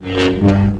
Yeah.